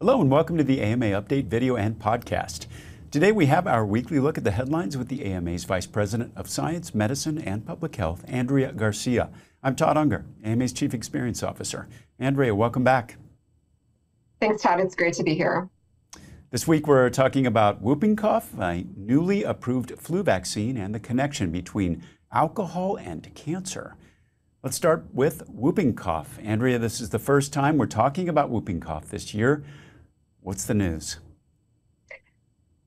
Hello and welcome to the AMA Update video and podcast. Today we have our weekly look at the headlines with the AMA's Vice President of Science, Medicine, and Public Health, Andrea Garcia. I'm Todd Unger, AMA's Chief Experience Officer. Andrea, welcome back. Thanks, Todd. It's great to be here. This week we're talking about whooping cough, a newly approved flu vaccine, and the connection between alcohol and cancer. Let's start with whooping cough. Andrea, this is the first time we're talking about whooping cough this year. What's the news?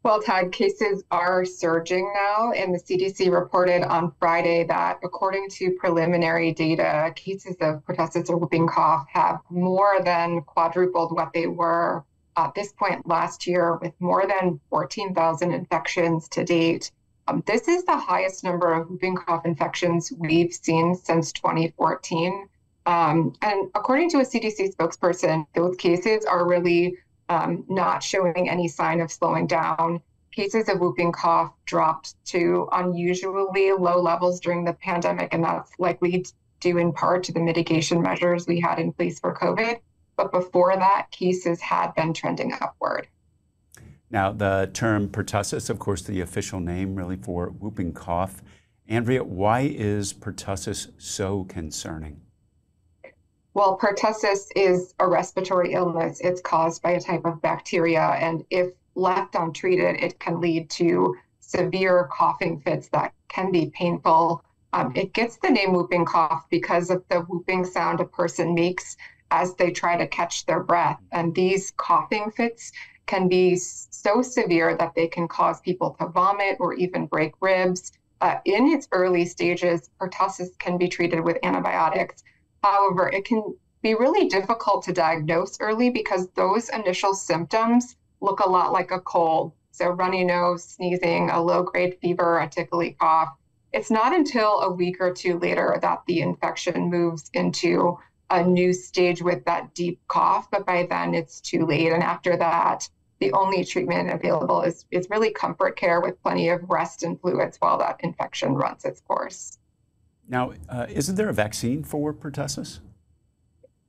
Well, Todd, cases are surging now, and the CDC reported on Friday that according to preliminary data, cases of pertussis or whooping cough have more than quadrupled what they were at this point last year, with more than 14,000 infections to date. Um, this is the highest number of whooping cough infections we've seen since 2014. Um, and according to a CDC spokesperson, those cases are really um, not showing any sign of slowing down. Cases of whooping cough dropped to unusually low levels during the pandemic, and that's likely due in part to the mitigation measures we had in place for COVID. But before that, cases had been trending upward. Now, the term pertussis, of course, the official name really for whooping cough. Andrea, why is pertussis so concerning? Well, pertussis is a respiratory illness. It's caused by a type of bacteria, and if left untreated, it can lead to severe coughing fits that can be painful. Um, it gets the name whooping cough because of the whooping sound a person makes as they try to catch their breath. And these coughing fits can be so severe that they can cause people to vomit or even break ribs. Uh, in its early stages, pertussis can be treated with antibiotics However, it can be really difficult to diagnose early because those initial symptoms look a lot like a cold. So, runny nose, sneezing, a low grade fever, a tickly cough. It's not until a week or two later that the infection moves into a new stage with that deep cough, but by then it's too late. And after that, the only treatment available is, is really comfort care with plenty of rest and fluids while that infection runs its course. Now, uh, isn't there a vaccine for pertussis?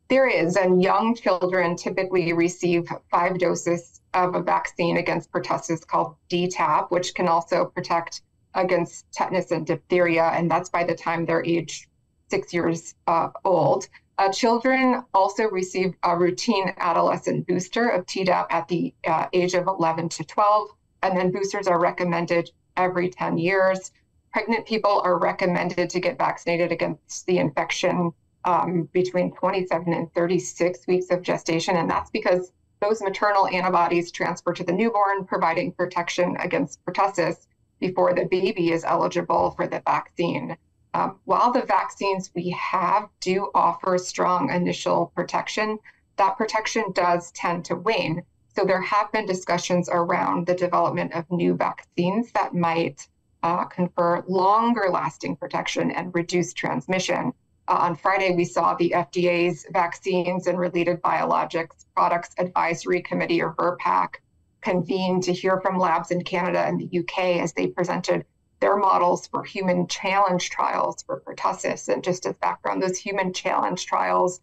There is, and young children typically receive five doses of a vaccine against pertussis called DTaP, which can also protect against tetanus and diphtheria, and that's by the time they're age six years uh, old. Uh, children also receive a routine adolescent booster of Tdap at the uh, age of 11 to 12, and then boosters are recommended every 10 years pregnant people are recommended to get vaccinated against the infection um, between 27 and 36 weeks of gestation. And that's because those maternal antibodies transfer to the newborn, providing protection against pertussis before the baby is eligible for the vaccine. Um, while the vaccines we have do offer strong initial protection, that protection does tend to wane. So there have been discussions around the development of new vaccines that might uh, confer longer lasting protection and reduce transmission. Uh, on Friday, we saw the FDA's Vaccines and Related Biologics Products Advisory Committee, or VRBPAC, convene to hear from labs in Canada and the UK as they presented their models for human challenge trials for pertussis. And just as background, those human challenge trials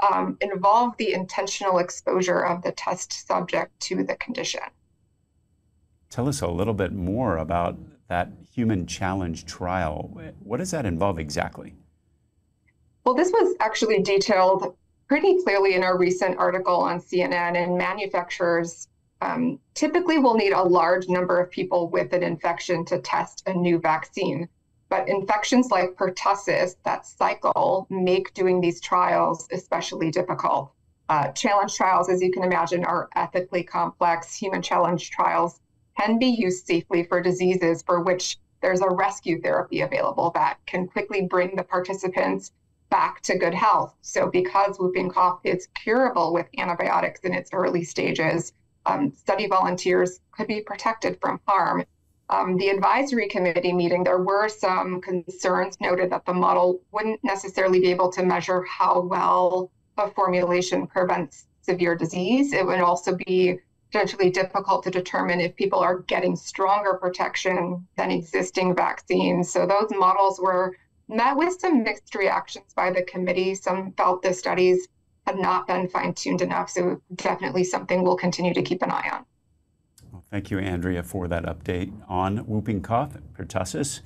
um, involve the intentional exposure of the test subject to the condition. Tell us a little bit more about that human challenge trial. What does that involve exactly? Well, this was actually detailed pretty clearly in our recent article on CNN, and manufacturers um, typically will need a large number of people with an infection to test a new vaccine. But infections like pertussis that cycle make doing these trials especially difficult. Uh, challenge trials, as you can imagine, are ethically complex. Human challenge trials can be used safely for diseases for which there's a rescue therapy available that can quickly bring the participants back to good health. So, because whooping cough is curable with antibiotics in its early stages, um, study volunteers could be protected from harm. Um, the advisory committee meeting, there were some concerns noted that the model wouldn't necessarily be able to measure how well a formulation prevents severe disease. It would also be potentially difficult to determine if people are getting stronger protection than existing vaccines. So those models were met with some mixed reactions by the committee. Some felt the studies had not been fine tuned enough. So, definitely something we'll continue to keep an eye on. Well, thank you, Andrea, for that update on whooping cough, pertussis,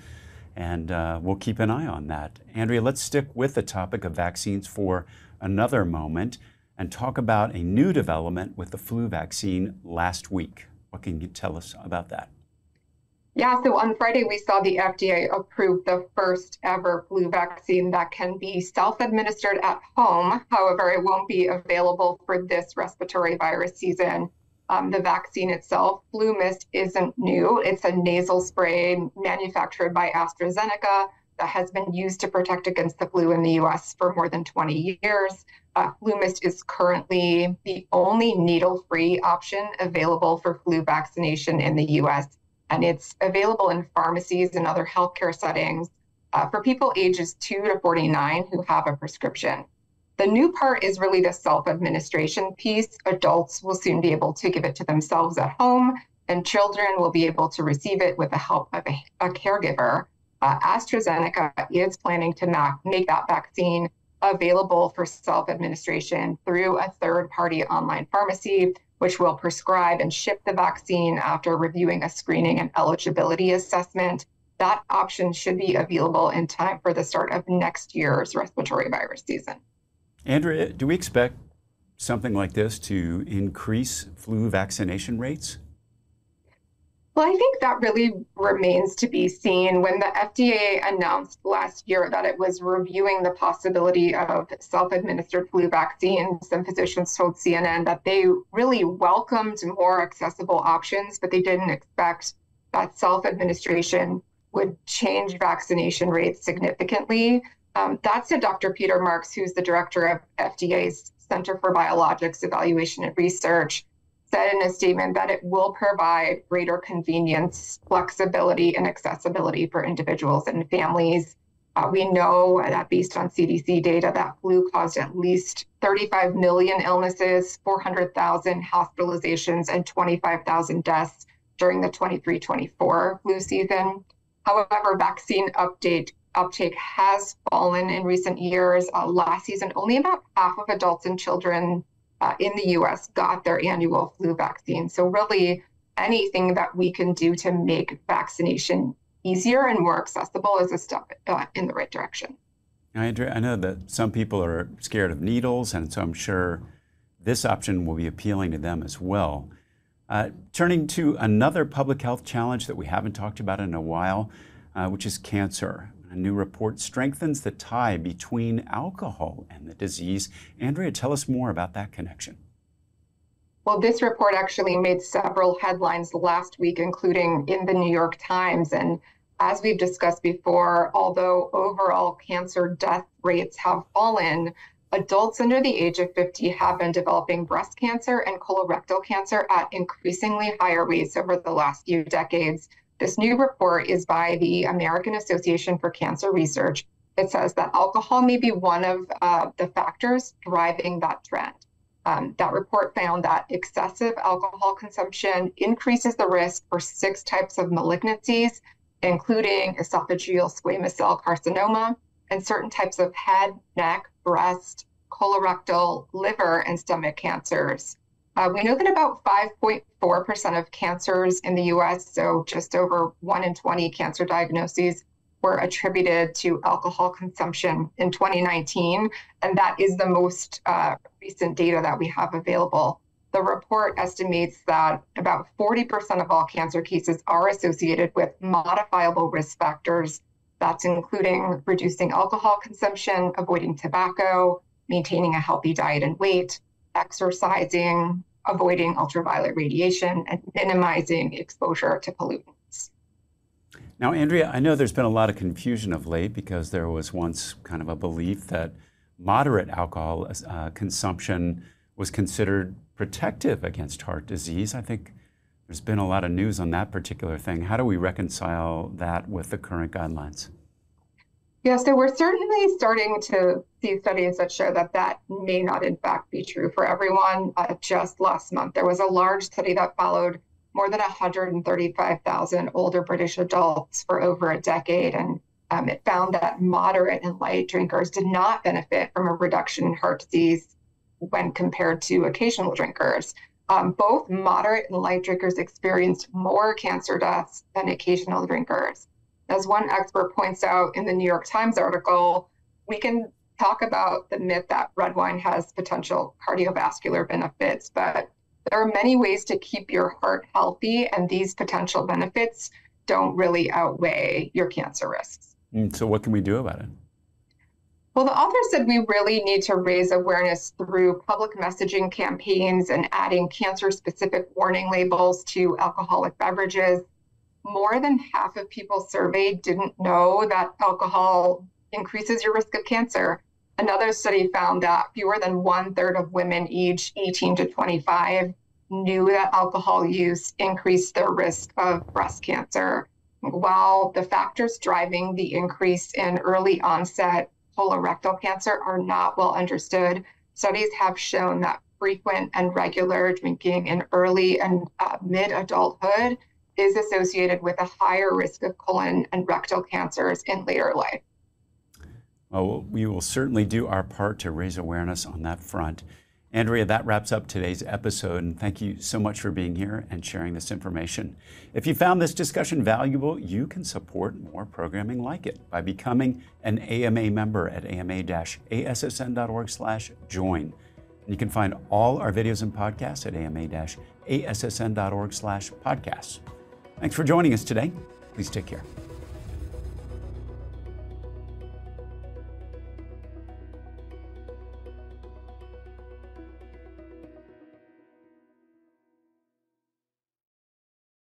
and uh, we'll keep an eye on that. Andrea, let's stick with the topic of vaccines for another moment and talk about a new development with the flu vaccine last week. What can you tell us about that? Yeah, so on Friday, we saw the FDA approve the first ever flu vaccine that can be self administered at home. However, it won't be available for this respiratory virus season. Um, the vaccine itself, FluMist, isn't new. It's a nasal spray manufactured by AstraZeneca that has been used to protect against the flu in the US for more than 20 years. Uh, FluMist is currently the only needle free option available for flu vaccination in the US and it's available in pharmacies and other healthcare settings uh, for people ages 2 to 49 who have a prescription. The new part is really the self administration piece. Adults will soon be able to give it to themselves at home, and children will be able to receive it with the help of a, a caregiver. Uh, AstraZeneca is planning to make that vaccine available for self administration through a third party online pharmacy which will prescribe and ship the vaccine after reviewing a screening and eligibility assessment. That option should be available in time for the start of next year's respiratory virus season. Andrea, do we expect something like this to increase flu vaccination rates? Well, I think that really remains to be seen. When the FDA announced last year that it was reviewing the possibility of self administered flu vaccines, some physicians told CNN that they really welcomed more accessible options, but they didn't expect that self administration would change vaccination rates significantly. Um, that said, Dr. Peter Marks, who's the director of FDA's Center for Biologics Evaluation and Research, said in a statement that it will provide greater convenience, flexibility, and accessibility for individuals and families. Uh, we know that based on CDC data, that flu caused at least 35 million illnesses, 400,000 hospitalizations, and 25,000 deaths during the 23 24 flu season. However, vaccine update uptake has fallen in recent years. Uh, last season, only about half of adults and children uh, in the US got their annual flu vaccine. So, really, anything that we can do to make vaccination easier and more accessible is a step uh, in the right direction. I, I know that some people are scared of needles, and so I'm sure this option will be appealing to them as well. Uh, turning to another public health challenge that we haven't talked about in a while, uh, which is cancer. A new report strengthens the tie between alcohol and the disease. Andrea, tell us more about that connection. Well, this report actually made several headlines last week, including in the New York Times. And as we've discussed before, although overall cancer death rates have fallen, adults under the age of 50 have been developing breast cancer and colorectal cancer at increasingly higher rates over the last few decades. This new report is by the American Association for Cancer Research. It says that alcohol may be one of uh, the factors driving that trend. Um, that report found that excessive alcohol consumption increases the risk for six types of malignancies, including esophageal squamous cell carcinoma and certain types of head, neck, breast, colorectal, liver, and stomach cancers. Uh, we know that about 5.4% of cancers in the US, so just over 1 in 20 cancer diagnoses, were attributed to alcohol consumption in 2019. And that is the most uh, recent data that we have available. The report estimates that about 40% of all cancer cases are associated with modifiable risk factors. That's including reducing alcohol consumption, avoiding tobacco, maintaining a healthy diet and weight, exercising, avoiding ultraviolet radiation, and minimizing exposure to pollutants. Now, Andrea, I know there's been a lot of confusion of late because there was once kind of a belief that moderate alcohol uh, consumption was considered protective against heart disease. I think there's been a lot of news on that particular thing. How do we reconcile that with the current guidelines? Yeah, so we're certainly starting to see studies that show that that may not, in fact, be true for everyone. Uh, just last month, there was a large study that followed more than 135,000 older British adults for over a decade. And um, it found that moderate and light drinkers did not benefit from a reduction in heart disease when compared to occasional drinkers. Um, both moderate and light drinkers experienced more cancer deaths than occasional drinkers. As one expert points out in the New York Times article, we can talk about the myth that red wine has potential cardiovascular benefits, but there are many ways to keep your heart healthy, and these potential benefits don't really outweigh your cancer risks. Mm, so, what can we do about it? Well, the author said we really need to raise awareness through public messaging campaigns and adding cancer specific warning labels to alcoholic beverages. More than half of people surveyed didn't know that alcohol increases your risk of cancer. Another study found that fewer than one third of women aged 18 to 25 knew that alcohol use increased their risk of breast cancer. While the factors driving the increase in early onset colorectal cancer are not well understood, studies have shown that frequent and regular drinking in early and uh, mid adulthood is associated with a higher risk of colon and rectal cancers in later life. Well, we will certainly do our part to raise awareness on that front. Andrea, that wraps up today's episode, and thank you so much for being here and sharing this information. If you found this discussion valuable, you can support more programming like it by becoming an AMA member at ama-assn.org/join. And you can find all our videos and podcasts at ama-assn.org/podcasts. Thanks for joining us today. Please take care.